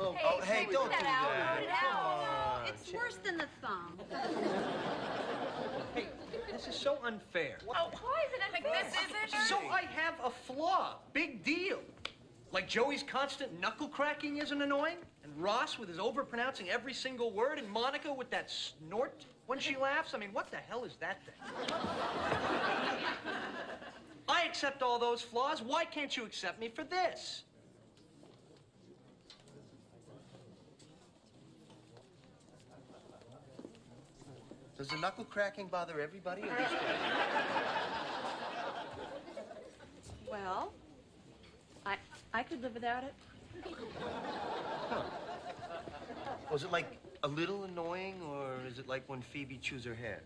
Oh, Hey, oh, hey, don't do that out, that. put it out. Come on. It's worse than the thumb. Hey, this is so unfair. Oh, why is it unfair? This isn't. So I have a flaw. Big deal. Like Joey's constant knuckle cracking isn't annoying, and Ross with his overpronouncing every single word, and Monica with that snort when she laughs. I mean, what the hell is that thing? I accept all those flaws. Why can't you accept me for this? Does the knuckle cracking bother everybody? Or just Well, I I could live without it. Was it like a little annoying, or is it like when Phoebe chews her hair?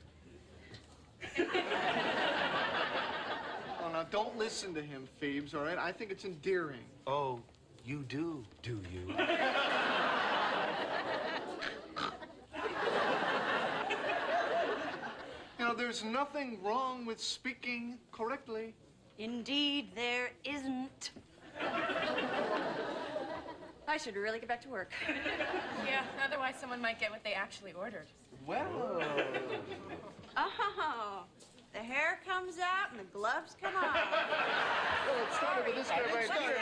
Oh, now don't listen to him, Phoebes, all right? I think it's endearing. Oh, you do, do you? You know, there's nothing wrong with speaking correctly. Indeed, there isn't. I should really get back to work. Yeah, otherwise someone might get what they actually ordered. Well, Oh, uh-huh. the hair comes out and the gloves come off. well, it started with this guy right here.